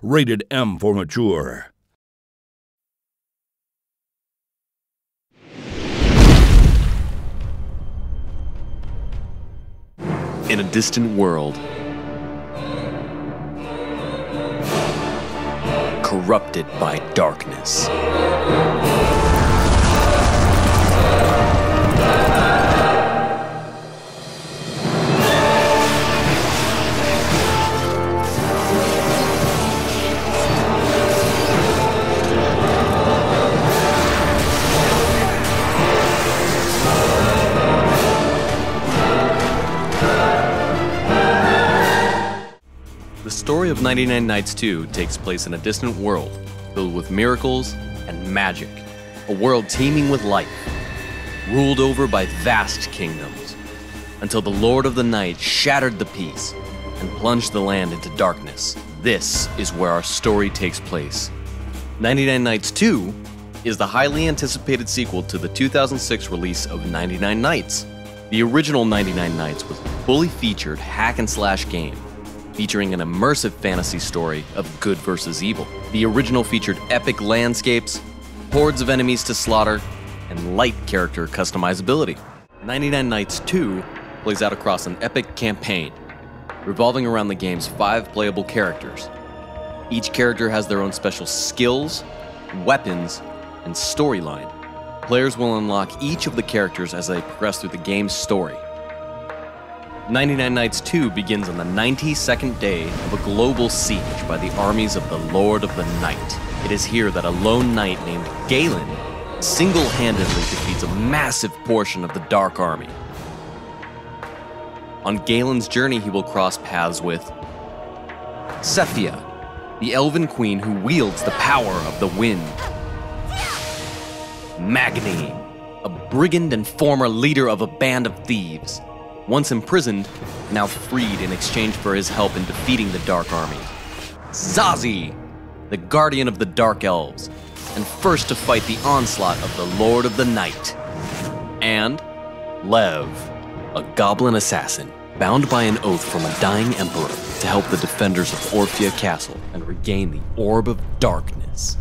Rated M for mature. In a distant world, corrupted by darkness. Story of 99 Nights 2 takes place in a distant world filled with miracles and magic, a world teeming with life, ruled over by vast kingdoms, until the Lord of the Night shattered the peace and plunged the land into darkness. This is where our story takes place. 99 Nights 2 is the highly anticipated sequel to the 2006 release of 99 Nights. The original 99 Nights was a fully featured hack and slash game featuring an immersive fantasy story of good versus evil. The original featured epic landscapes, hordes of enemies to slaughter, and light character customizability. 99 Nights 2 plays out across an epic campaign, revolving around the game's five playable characters. Each character has their own special skills, weapons, and storyline. Players will unlock each of the characters as they progress through the game's story. 99 Nights 2 begins on the 92nd day of a global siege by the armies of the Lord of the Night. It is here that a lone knight named Galen single handedly defeats a massive portion of the Dark Army. On Galen's journey, he will cross paths with Sephia, the elven queen who wields the power of the wind, Maggni, a brigand and former leader of a band of thieves once imprisoned, now freed in exchange for his help in defeating the Dark Army. Zazi, the guardian of the Dark Elves, and first to fight the onslaught of the Lord of the Night. And Levv, a goblin assassin, bound by an oath from a dying emperor to help the defenders of Orphea Castle and regain the Orb of Darkness.